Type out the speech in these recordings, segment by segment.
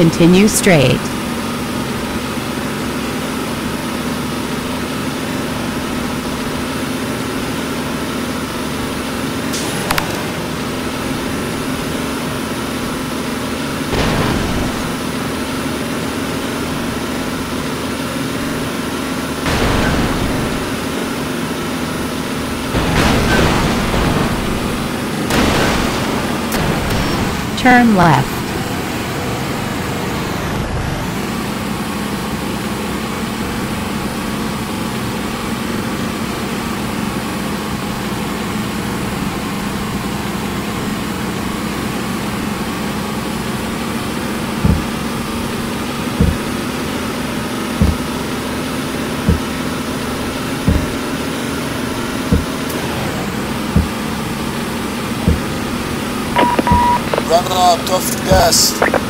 Continue straight. Turn left. Out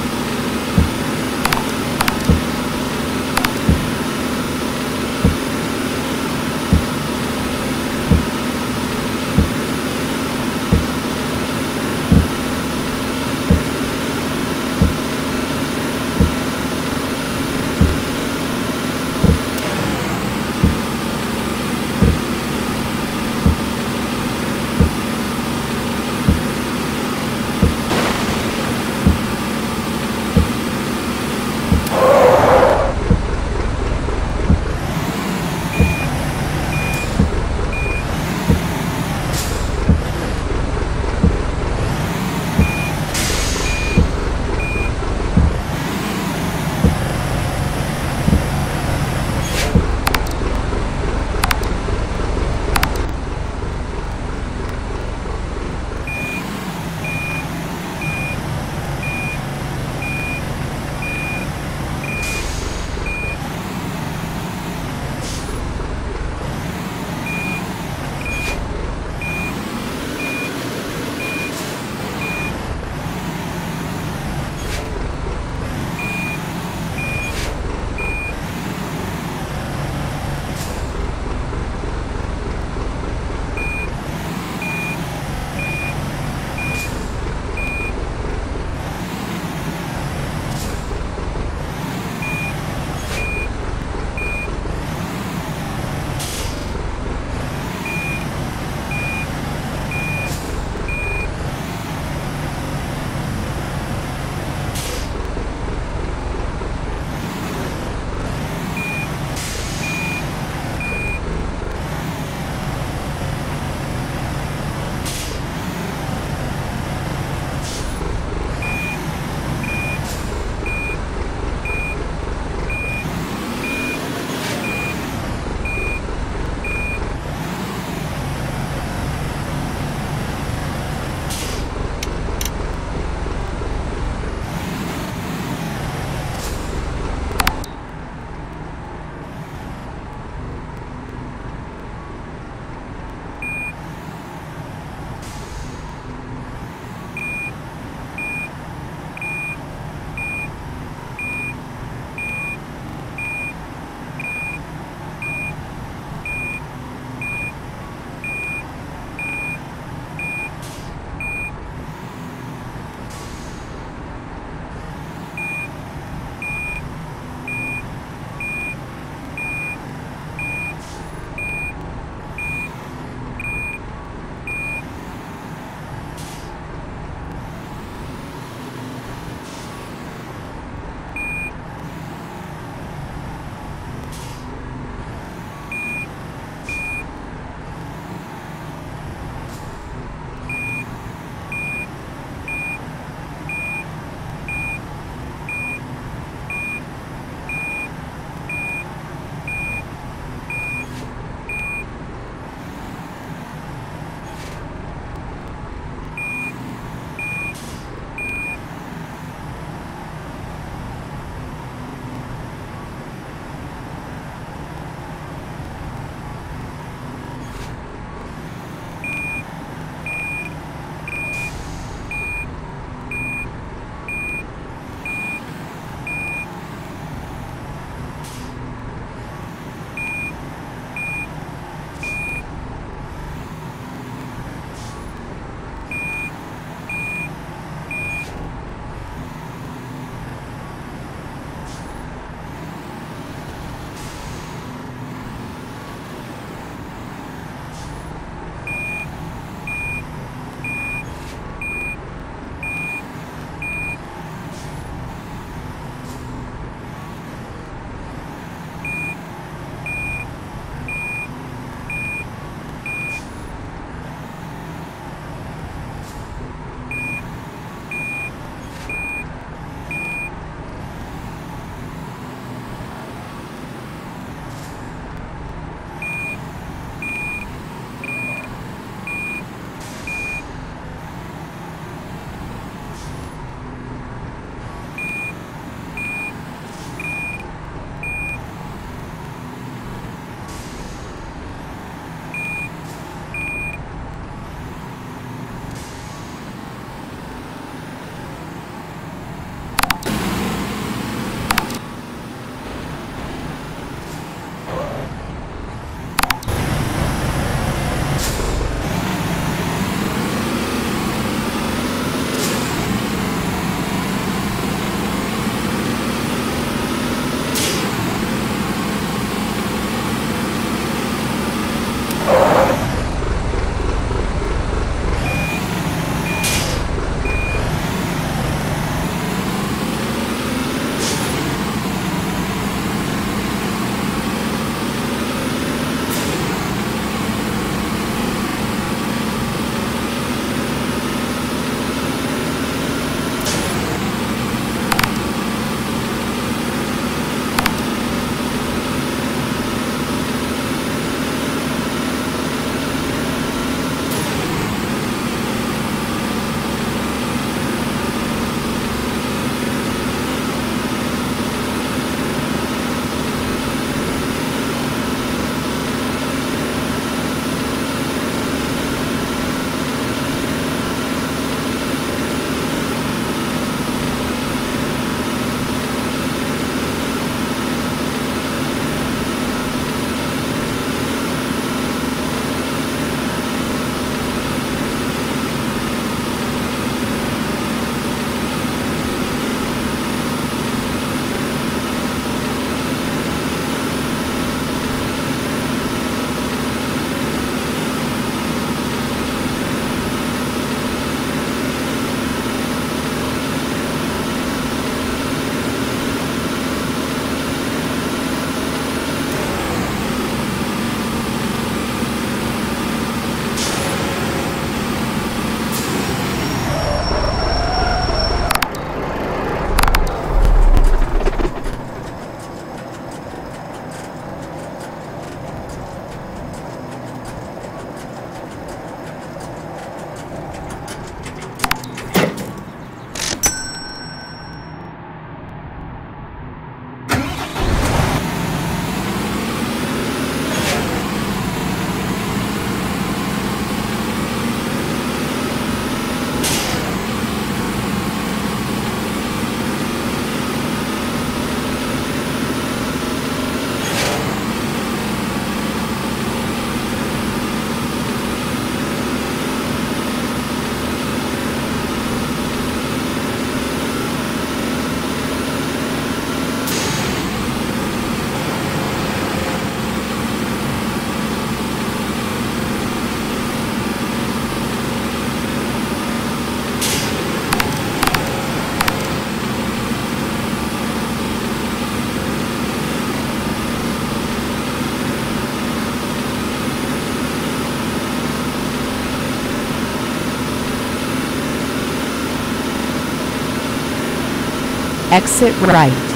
Exit right.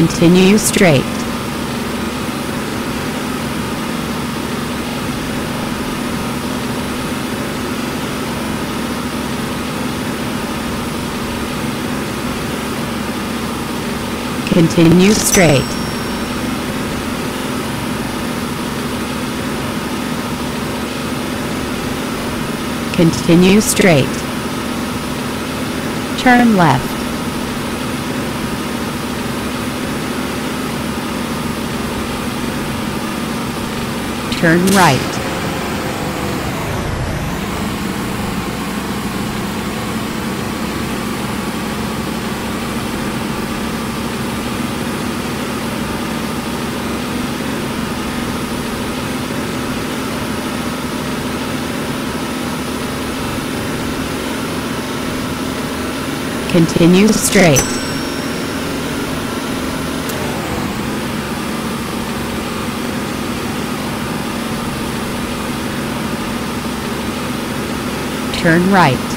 Continue straight. Continue straight. Continue straight. Turn left. Turn right. Continue straight. Turn right.